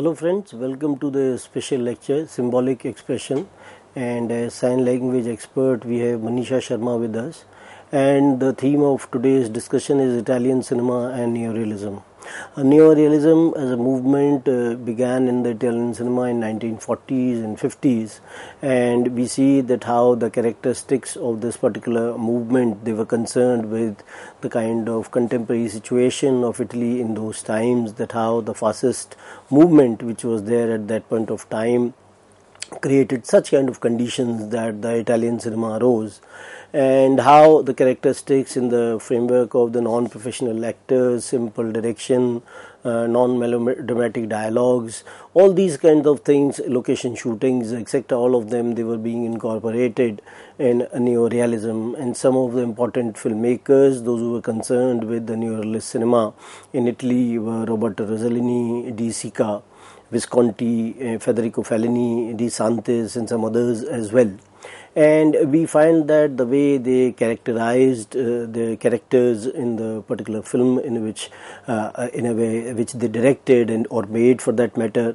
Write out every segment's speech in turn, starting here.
Hello friends, welcome to the special lecture Symbolic Expression and as sign language expert. We have Manisha Sharma with us. And the theme of today's discussion is Italian cinema and neorealism. Uh, neorealism as a movement uh, began in the Italian cinema in 1940s and 50s and we see that how the characteristics of this particular movement they were concerned with the kind of contemporary situation of Italy in those times that how the fascist movement which was there at that point of time created such kind of conditions that the Italian cinema arose and how the characteristics in the framework of the non-professional actors, simple direction, uh, non-melodramatic dialogues, all these kinds of things, location shootings, etc., all of them, they were being incorporated in neorealism. And some of the important filmmakers, those who were concerned with the neorealist cinema in Italy were Roberto Rossellini, De Sica, Visconti, uh, Federico Fellini, De Santis, and some others as well. And we find that the way they characterized uh, the characters in the particular film in which uh, in a way which they directed and or made for that matter.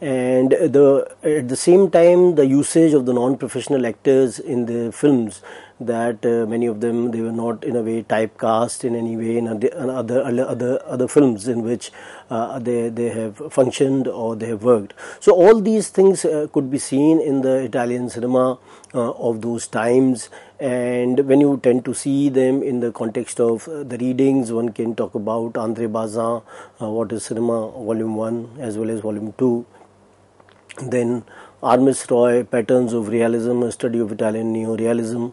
And the at the same time the usage of the non-professional actors in the films that uh, many of them they were not in a way typecast in any way in other other other films in which uh, they they have functioned or they have worked. So all these things uh, could be seen in the Italian cinema uh, of those times. And when you tend to see them in the context of uh, the readings one can talk about Andre Bazin uh, what is cinema volume 1 as well as volume 2 then Armes Roy patterns of realism a study of Italian neo-realism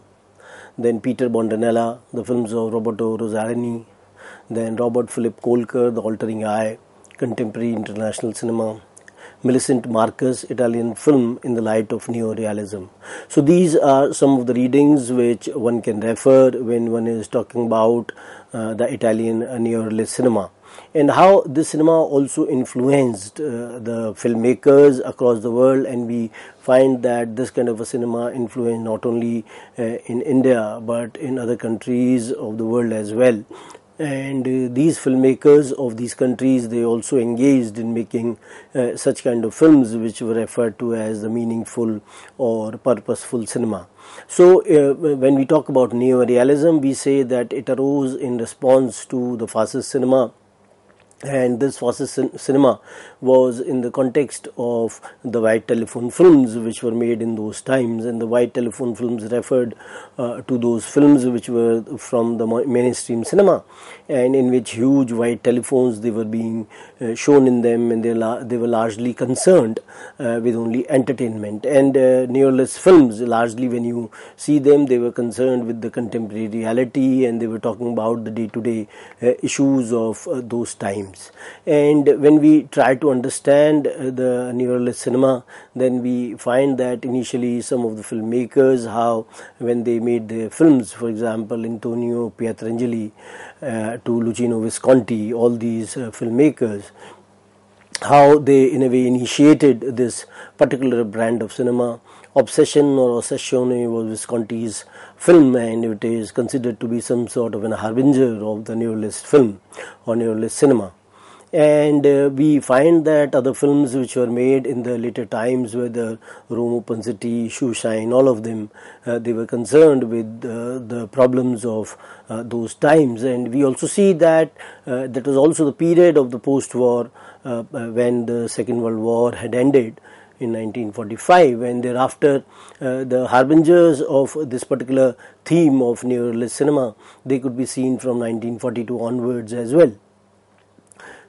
then Peter Bondanella, the films of Roberto Rossellini, then Robert Philip Kolker, The Altering Eye, Contemporary International Cinema, Millicent Marcus, Italian film in the light of neorealism. So these are some of the readings which one can refer when one is talking about uh, the Italian neorealist cinema and how this cinema also influenced uh, the filmmakers across the world. And we find that this kind of a cinema influenced not only uh, in India but in other countries of the world as well. And uh, these filmmakers of these countries they also engaged in making uh, such kind of films which were referred to as the meaningful or purposeful cinema. So uh, when we talk about neo-realism we say that it arose in response to the fascist cinema and this fascist cinema was in the context of the white telephone films which were made in those times. And the white telephone films referred uh, to those films which were from the mainstream cinema and in which huge white telephones they were being uh, shown in them and they, they were largely concerned uh, with only entertainment. And uh, neorealist films largely when you see them they were concerned with the contemporary reality and they were talking about the day-to-day -day, issues of uh, those times and when we try to understand uh, the neorealist cinema then we find that initially some of the filmmakers how when they made their films for example Antonio Pietrangeli uh, to Luchino Visconti, all these uh, filmmakers, how they in a way initiated this particular brand of cinema. Obsession or Ossessione was Visconti's film and it is considered to be some sort of an harbinger of the neorealist film or neorealist cinema and uh, we find that other films which were made in the later times whether Rome Open City, Shoeshine, all of them uh, they were concerned with uh, the problems of uh, those times and we also see that uh, that was also the period of the post-war uh, when the Second World War had ended in 1945 and thereafter the harbingers of this particular theme of neorealist cinema they could be seen from 1942 onwards as well.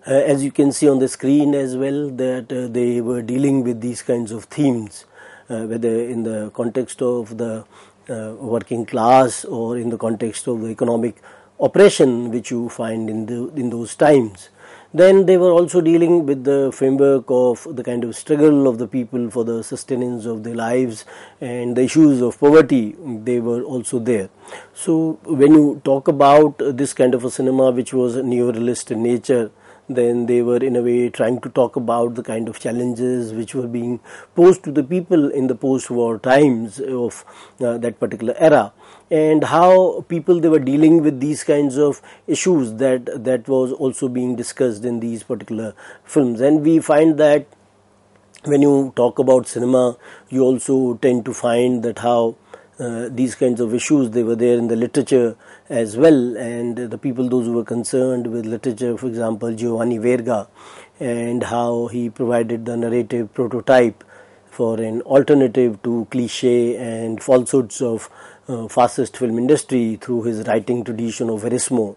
Uh, as you can see on the screen as well that uh, they were dealing with these kinds of themes uh, whether in the context of the uh, working class or in the context of the economic oppression which you find in the in those times. Then they were also dealing with the framework of the kind of struggle of the people for the sustenance of their lives and the issues of poverty they were also there. So when you talk about this kind of a cinema which was neo-realist in nature then they were in a way trying to talk about the kind of challenges which were being posed to the people in the post-war times of uh, that particular era. And how people they were dealing with these kinds of issues that that was also being discussed in these particular films. And we find that when you talk about cinema, you also tend to find that how uh, these kinds of issues they were there in the literature as well, and the people those who were concerned with literature, for example, Giovanni Verga, and how he provided the narrative prototype for an alternative to cliche and falsehoods of uh, fascist film industry through his writing tradition of Verismo,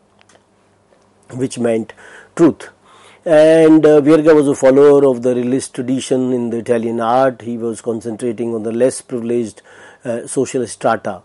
which meant truth. And uh, Verga was a follower of the realist tradition in the Italian art. He was concentrating on the less privileged uh, social strata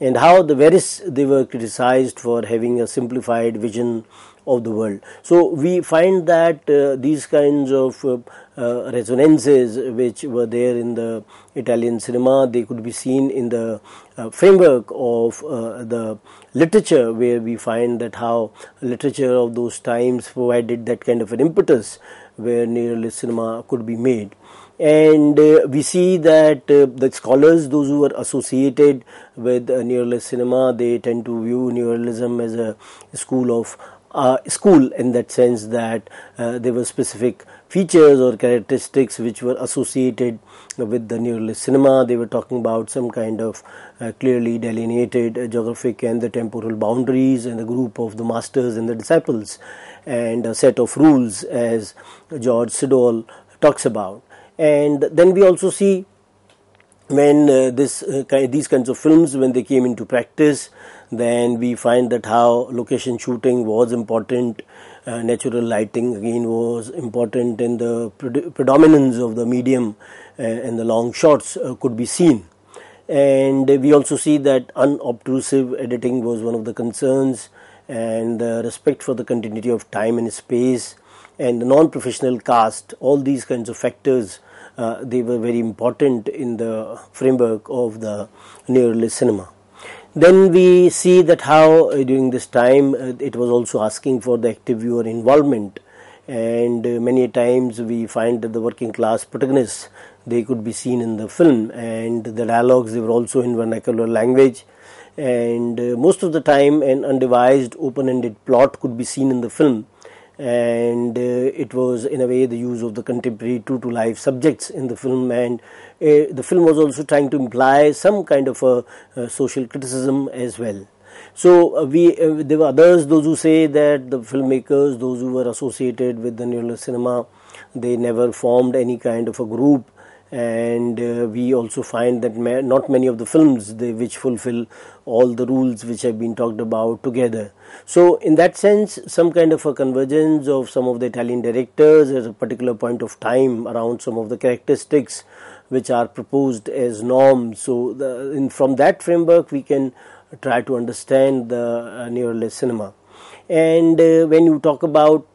and how the Veris they were criticized for having a simplified vision of the world. So we find that uh, these kinds of uh, uh, resonances which were there in the Italian cinema, they could be seen in the uh, framework of uh, the literature, where we find that how literature of those times provided that kind of an impetus where neorealist cinema could be made and uh, we see that uh, the scholars those who are associated with uh, neorealist cinema they tend to view neorealism as a school of uh, school in that sense that uh, there were specific features or characteristics which were associated with the neorealist cinema. They were talking about some kind of uh, clearly delineated uh, geographic and the temporal boundaries and the group of the masters and the disciples and a set of rules as George Siddall talks about. And then we also see when uh, this uh, these kinds of films when they came into practice then we find that how location shooting was important uh, natural lighting again was important and the predominance of the medium uh, and the long shots uh, could be seen. And we also see that unobtrusive editing was one of the concerns and respect for the continuity of time and space and the non-professional cast all these kinds of factors uh, they were very important in the framework of the neorealist cinema. Then we see that how uh, during this time uh, it was also asking for the active viewer involvement. And uh, many times we find that the working class protagonists they could be seen in the film and the dialogues they were also in vernacular language. And uh, most of the time an undevised open-ended plot could be seen in the film and uh, it was in a way the use of the contemporary true to life subjects in the film. And uh, the film was also trying to imply some kind of a, a social criticism as well. So uh, we uh, there were others those who say that the filmmakers those who were associated with the neorealist cinema they never formed any kind of a group and uh, we also find that ma- not many of the films they, which fulfill all the rules which have been talked about together. So in that sense some kind of a convergence of some of the italian directors at a particular point of time around some of the characteristics which are proposed as norms so the, in, from that framework we can try to understand the uh, neorealist cinema. And uh, when you talk about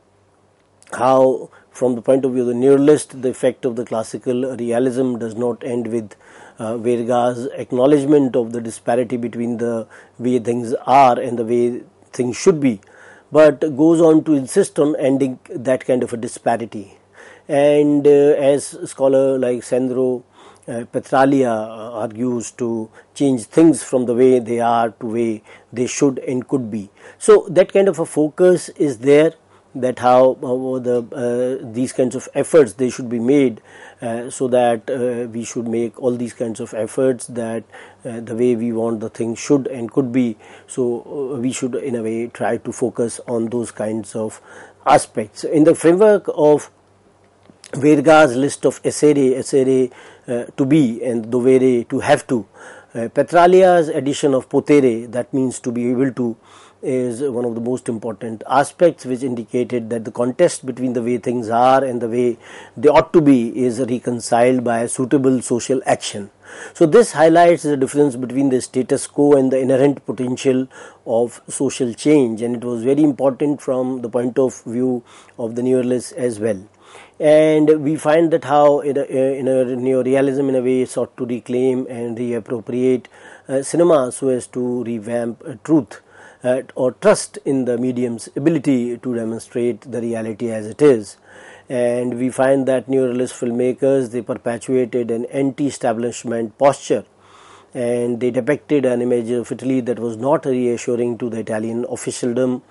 how from the point of view of the neorealist, the effect of the classical realism does not end with uh, Verga's acknowledgement of the disparity between the way things are and the way things should be, but goes on to insist on ending that kind of a disparity. And uh, as scholar like Sandro uh, Petraglia argues to change things from the way they are to way they should and could be. So that kind of a focus is there that how uh, the uh, these kinds of efforts they should be made uh, so that uh, we should make all these kinds of efforts that uh, the way we want the thing should and could be. So uh, we should in a way try to focus on those kinds of aspects. In the framework of Verga's list of essere essere to be and dovere to have to Petraglia's addition of potere that means to be able to is one of the most important aspects which indicated that the contest between the way things are and the way they ought to be is reconciled by a suitable social action. So this highlights the difference between the status quo and the inherent potential of social change and it was very important from the point of view of the neorealists as well. And we find that how in a, in a neorealism in a way sought to reclaim and reappropriate uh, cinema so as to revamp uh, truth uh, or trust in the medium's ability to demonstrate the reality as it is. And we find that neorealist filmmakers they perpetuated an anti-establishment posture, and they depicted an image of Italy that was not reassuring to the Italian officialdom,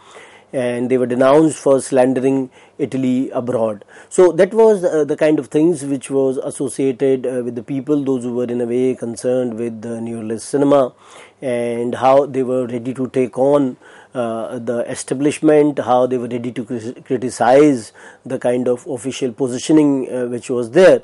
and they were denounced for slandering Italy abroad. So that was uh, the kind of things which was associated uh, with the people, those who were in a way concerned with the neorealist cinema and how they were ready to take on uh, the establishment, how they were ready to criticize the kind of official positioning uh, which was there.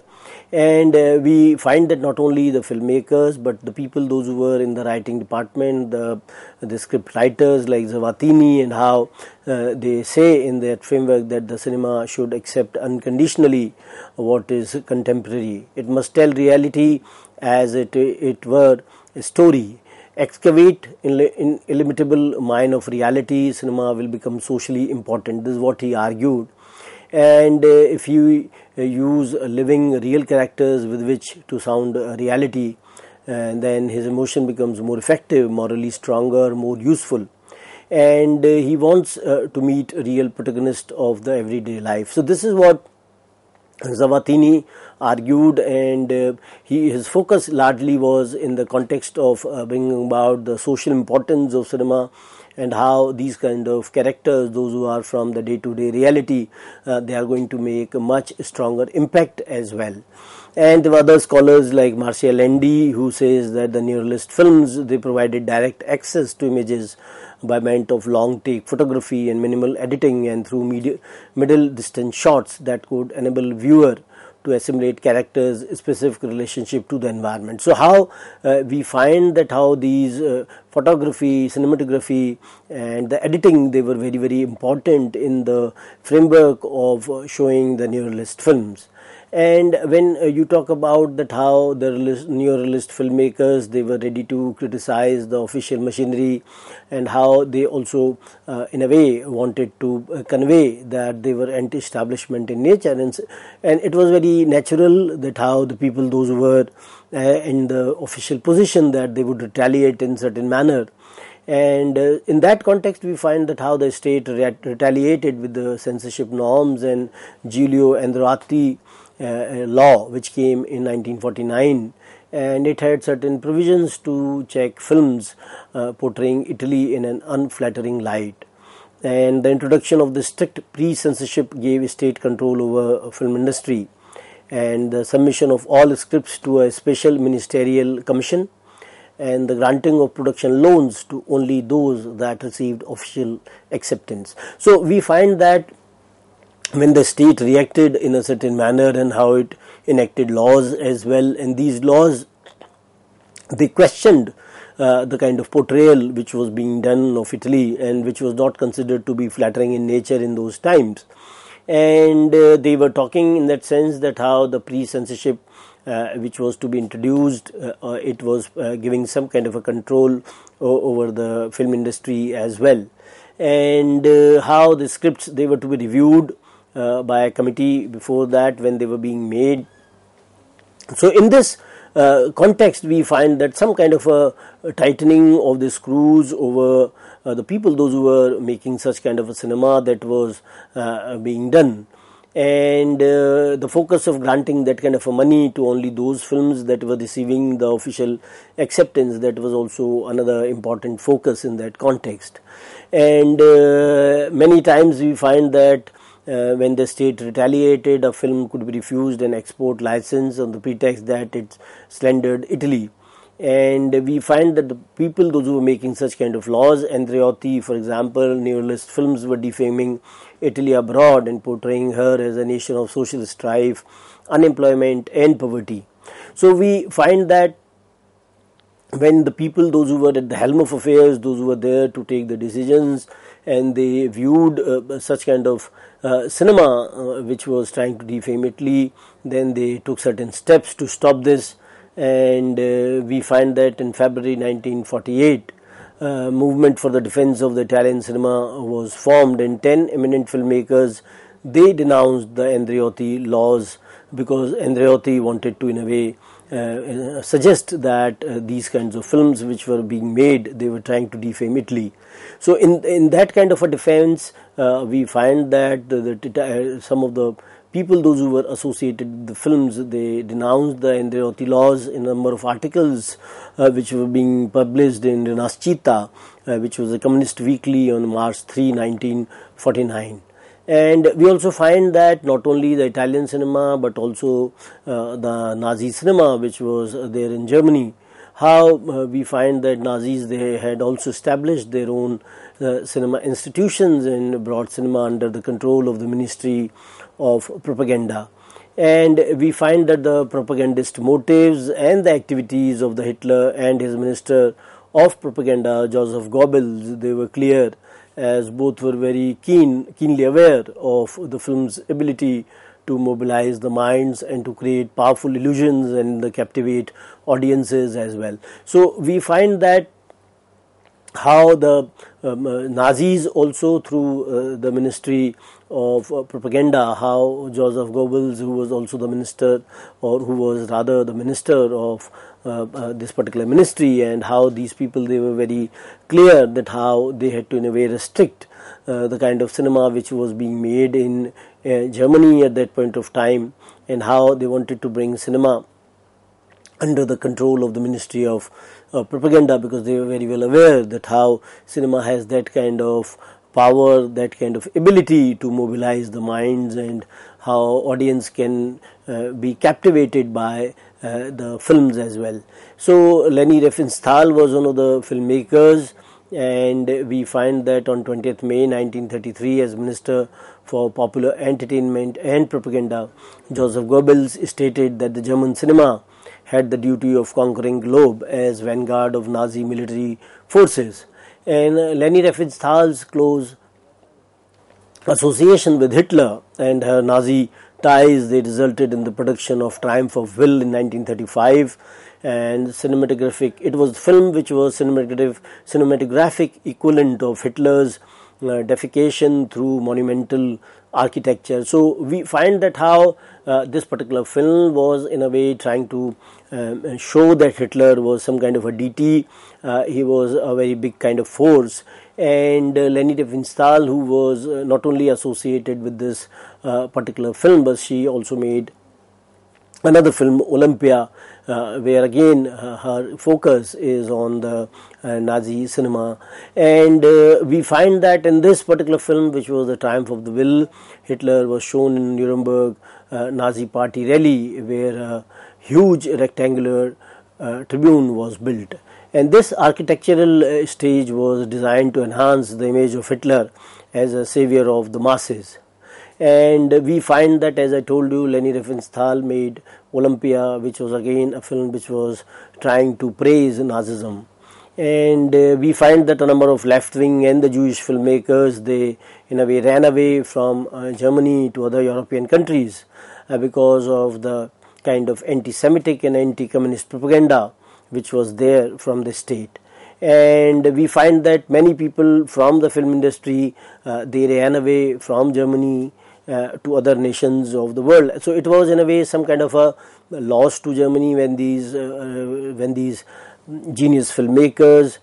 And uh, we find that not only the filmmakers but the people, those who were in the writing department, the, the script writers like Zavattini, and how uh, they say in that framework that the cinema should accept unconditionally what is contemporary. It must tell reality as it, it were a story excavate in, illimitable mine of reality, cinema will become socially important. This is what he argued. And uh, if you uh, use living real characters with which to sound reality, and then his emotion becomes more effective, morally stronger, more useful. And uh, he wants uh, to meet real protagonists of the everyday life. So this is what Zavattini argued, and uh, he, his focus largely was in the context of uh, bringing about the social importance of cinema and how these kind of characters, those who are from the day-to-day reality, uh, they are going to make a much stronger impact as well. And there were other scholars like Marcia Landy who says that the neorealist films they provided direct access to images by means of long take photography and minimal editing and through media, middle distance shots that could enable viewer to assimilate characters specific relationship to the environment. So how uh, we find that how these uh, photography cinematography and the editing they were very very important in the framework of uh, showing the neorealist films and when uh, you talk about that how the neorealist filmmakers they were ready to criticize the official machinery and how they also uh, in a way wanted to uh, convey that they were anti-establishment in nature. And, and it was very natural that how the people those who were uh, in the official position that they would retaliate in certain manner. And uh, in that context we find that how the state retaliated with the censorship norms and Giulio Andreotti Uh, uh, law which came in 1949 and it had certain provisions to check films uh, portraying Italy in an unflattering light. And the introduction of the strict pre-censorship gave state control over uh, film industry and the submission of all scripts to a special ministerial commission and the granting of production loans to only those that received official acceptance. So we find that when the state reacted in a certain manner and how it enacted laws as well. And these laws they questioned uh, the kind of portrayal which was being done of Italy and which was not considered to be flattering in nature in those times. And uh, they were talking in that sense that how the pre-censorship uh, which was to be introduced uh, uh, it was uh, giving some kind of a control over the film industry as well. And how the scripts they were to be reviewed uh, by a committee before that when they were being made. So in this uh, context, we find that some kind of a, a tightening of the screws over uh, the people, those who were making such kind of a cinema that was uh, being done. And uh, the focus of granting that kind of a money to only those films that were receiving the official acceptance, that was also another important focus in that context. And uh, many times we find that uh, when the state retaliated, a film could be refused an export license on the pretext that it slandered Italy. And we find that the people, those who were making such kind of laws, Andreotti, for example, neorealist films were defaming Italy abroad and portraying her as a nation of social strife, unemployment, and poverty. So we find that when the people, those who were at the helm of affairs, those who were there to take the decisions, and they viewed uh, such kind of uh, cinema uh, which was trying to defame Italy. Then they took certain steps to stop this, and uh, we find that in February 1948. Uh, movement for the defense of the Italian cinema was formed, and ten eminent filmmakers they denounced the Andreotti laws because Andreotti wanted to, in a way, uh, suggest that uh, these kinds of films which were being made they were trying to defame Italy. So in in that kind of a defense, uh, we find that the, the, uh, some of the people, those who were associated with the films, they denounced the Andreotti laws in a number of articles uh, which were being published in Rinascita, uh, which was a communist weekly on March 3, 1949. And we also find that not only the Italian cinema but also uh, the Nazi cinema, which was there in Germany, how uh, we find that Nazis they had also established their own uh, cinema institutions and brought cinema under the control of the Ministry of Propaganda. And we find that the propagandist motives and the activities of the Hitler and his minister of propaganda, Joseph Goebbels, they were clear as both were very keen, keenly aware of the film's ability to mobilize the minds and to create powerful illusions and captivate audiences as well. So we find that how the um, uh, Nazis also through uh, the Ministry of uh, Propaganda, how Joseph Goebbels, who was also the minister or who was rather the minister of this particular ministry and how these people they were very clear that how they had to in a way restrict uh, the kind of cinema which was being made in Germany at that point of time and how they wanted to bring cinema under the control of the Ministry of uh, Propaganda because they were very well aware that how cinema has that kind of power, that kind of ability to mobilize the minds and how audience can uh, be captivated by uh, the films as well. So Leni Riefenstahl was one of the filmmakers and we find that on 20th May 1933 as Minister for Popular Entertainment and Propaganda, Joseph Goebbels stated that the German cinema had the duty of conquering globe as vanguard of Nazi military forces. And Leni Riefenstahl's close association with Hitler and her Nazi ties they resulted in the production of Triumph of Will in 1935 and cinematographic it was film which was cinematographic cinematographic equivalent of Hitler's uh, deification through monumental architecture. So we find that how uh, this particular film was in a way trying to um, show that Hitler was some kind of a deity. Uh, he was a very big kind of force and uh, Leni Riefenstahl who was uh, not only associated with this uh, particular film but she also made another film Olympia uh, where again uh, her focus is on the uh, Nazi cinema. And uh, we find that in this particular film which was the triumph of the will Hitler was shown in Nuremberg Nazi party rally where a huge rectangular tribune was built and this architectural stage was designed to enhance the image of Hitler as a savior of the masses. And we find that as I told you Leni Riefenstahl made Olympia which was again a film which was trying to praise Nazism. And uh, we find that a number of left wing and the Jewish filmmakers they in a way ran away from uh, Germany to other European countries uh, because of the kind of anti-Semitic and anti-communist propaganda which was there from the state and we find that many people from the film industry uh, they ran away from Germany uh, to other nations of the world. So it was in a way some kind of a loss to Germany when these uh, uh, when these genius filmmakers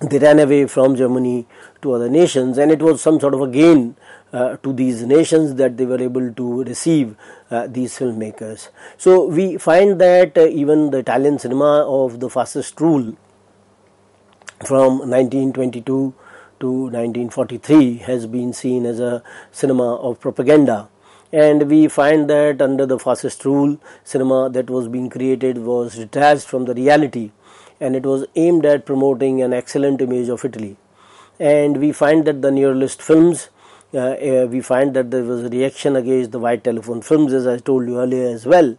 they ran away from Germany to other nations, and it was some sort of a gain uh, to these nations that they were able to receive uh, these filmmakers. So we find that uh, even the Italian cinema of the fascist rule from 1922 to 1943 has been seen as a cinema of propaganda and we find that under the fascist rule cinema that was being created was detached from the reality and it was aimed at promoting an excellent image of Italy and we find that the neorealist films uh, uh, we find that there was a reaction against the white telephone films as I told you earlier as well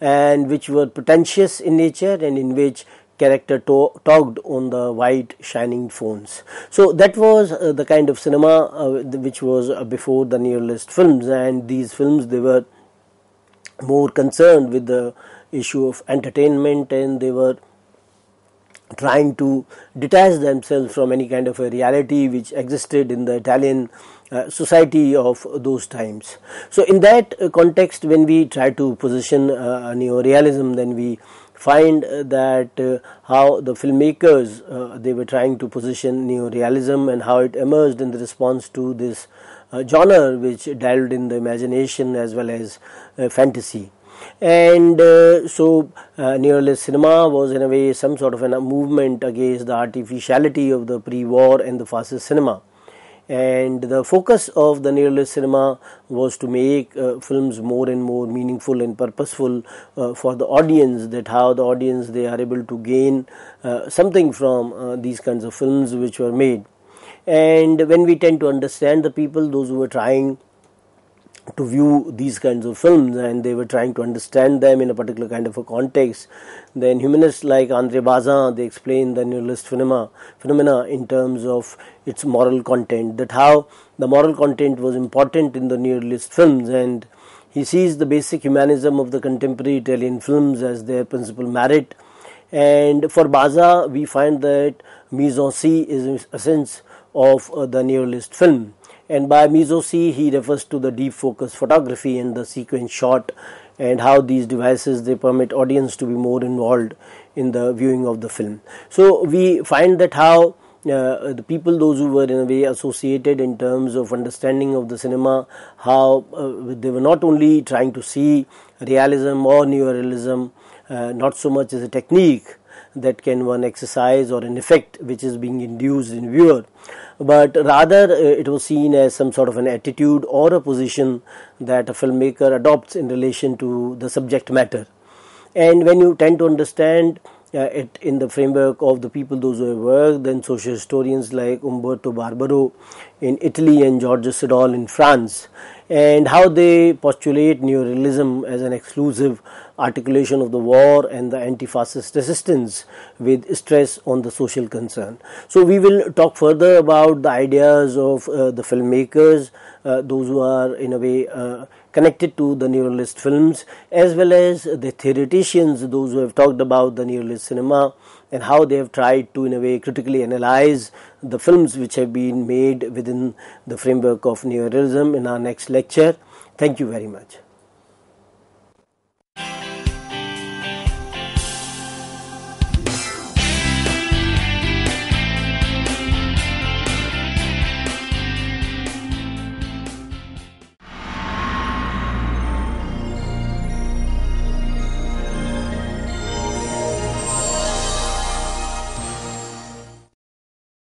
and which were pretentious in nature and in which character to- talked on the white shining phones. So that was uh, the kind of cinema uh, which was uh, before the neorealist films, and these films they were more concerned with the issue of entertainment, and they were trying to detach themselves from any kind of a reality which existed in the Italian uh, society of those times. So, in that uh, context, when we try to position uh, neorealism, then we find that uh, how the filmmakers uh, they were trying to position neorealism and how it emerged in the response to this uh, genre which delved in the imagination as well as fantasy and uh, so uh, neorealist cinema was in a way some sort of a movement against the artificiality of the pre-war and the fascist cinema. And the focus of the neorealist cinema was to make uh, films more and more meaningful and purposeful uh, for the audience that how the audience they are able to gain uh, something from uh, these kinds of films which were made. And when we tend to understand the people those who were trying to view these kinds of films and they were trying to understand them in a particular kind of a context. Then humanists like Andre Bazin, they explain the neorealist phenomena, phenomena in terms of its moral content, that how the moral content was important in the neorealist films and he sees the basic humanism of the contemporary Italian films as their principal merit. And for Bazin, we find that mise-en-scène is a sense of uh, the neorealist film and by mise-en-scène he refers to the deep focus photography and the sequence shot and how these devices they permit audience to be more involved in the viewing of the film. So we find that how uh, the people those who were in a way associated in terms of understanding of the cinema how uh, they were not only trying to see realism or neorealism uh, not so much as a technique that can one exercise or an effect which is being induced in viewer but rather uh, it was seen as some sort of an attitude or a position that a filmmaker adopts in relation to the subject matter. And when you tend to understand uh, it in the framework of the people those who have worked then social historians like Umberto Barbaro in Italy and Georges Seurat in France and how they postulate neorealism as an exclusive articulation of the war and the anti-fascist resistance with stress on the social concern. So we will talk further about the ideas of uh, the filmmakers, uh, those who are in a way uh, connected to the neorealist films as well as the theoreticians, those who have talked about the neorealist cinema and how they have tried to in a way critically analyze the films which have been made within the framework of neorealism in our next lecture. Thank you very much.